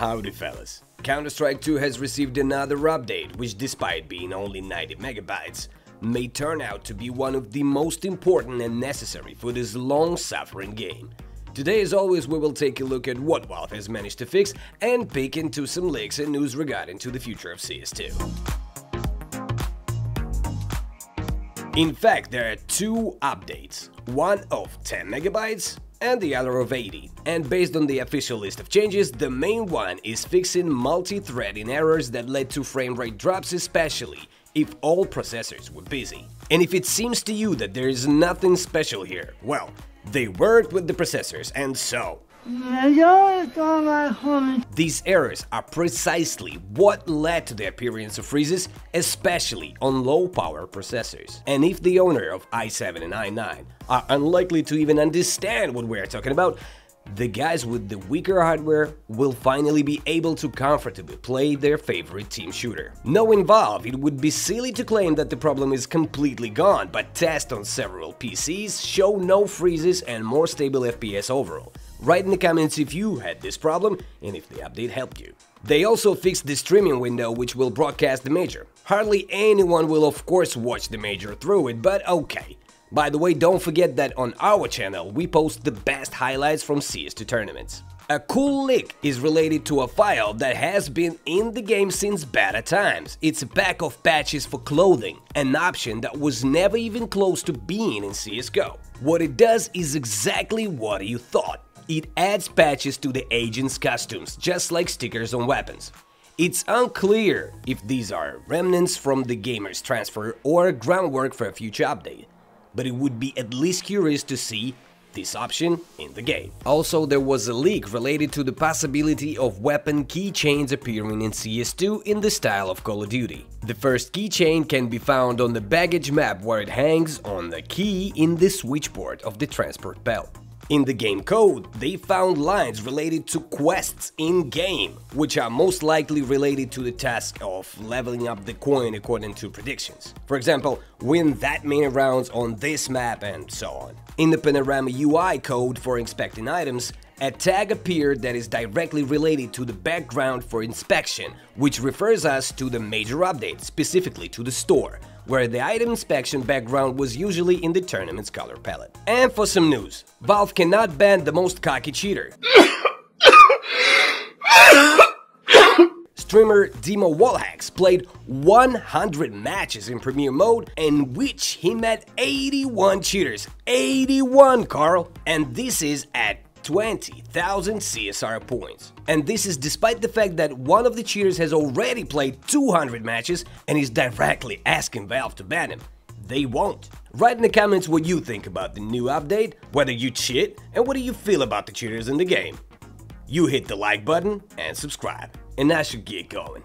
Howdy fellas. Counter-Strike 2 has received another update, which despite being only 90 megabytes, may turn out to be one of the most important and necessary for this long-suffering game. Today, as always, we will take a look at what Valve has managed to fix and peek into some leaks and news regarding to the future of CS2. In fact, there are two updates, one of 10 megabytes and the other of 80. And based on the official list of changes, the main one is fixing multi-threading errors that led to frame rate drops especially if all processors were busy. And if it seems to you that there is nothing special here, well, they worked with the processors and so these errors are precisely what led to the appearance of freezes, especially on low-power processors. And if the owner of i7 and i9 are unlikely to even understand what we're talking about, the guys with the weaker hardware will finally be able to comfortably play their favorite team shooter. Knowing Valve, it would be silly to claim that the problem is completely gone, but tests on several PCs show no freezes and more stable FPS overall. Write in the comments if you had this problem and if the update helped you. They also fixed the streaming window which will broadcast the major. Hardly anyone will of course watch the major through it, but okay. By the way, don't forget that on our channel we post the best highlights from CS2 tournaments. A cool leak is related to a file that has been in the game since beta times. It's a pack of patches for clothing, an option that was never even close to being in CSGO. What it does is exactly what you thought. It adds patches to the agent's costumes, just like stickers on weapons. It's unclear if these are remnants from the gamer's transfer or groundwork for a future update, but it would be at least curious to see this option in the game. Also, there was a leak related to the possibility of weapon keychains appearing in CS2 in the style of Call of Duty. The first keychain can be found on the baggage map where it hangs on the key in the switchboard of the transport belt. In the game code, they found lines related to quests in-game, which are most likely related to the task of leveling up the coin according to predictions. For example, win that many rounds on this map and so on. In the Panorama UI code for inspecting items, a tag appeared that is directly related to the background for inspection, which refers us to the major update, specifically to the store, where the item inspection background was usually in the tournament's color palette. And for some news, Valve cannot ban the most cocky cheater. Streamer Demo Wallhacks played 100 matches in Premier Mode in which he met 81 cheaters. 81, Carl! And this is at 20,000 CSR points. And this is despite the fact that one of the cheaters has already played 200 matches and is directly asking Valve to ban him. They won't. Write in the comments what you think about the new update, whether you cheat, and what do you feel about the cheaters in the game. You hit the like button and subscribe, and I should get going.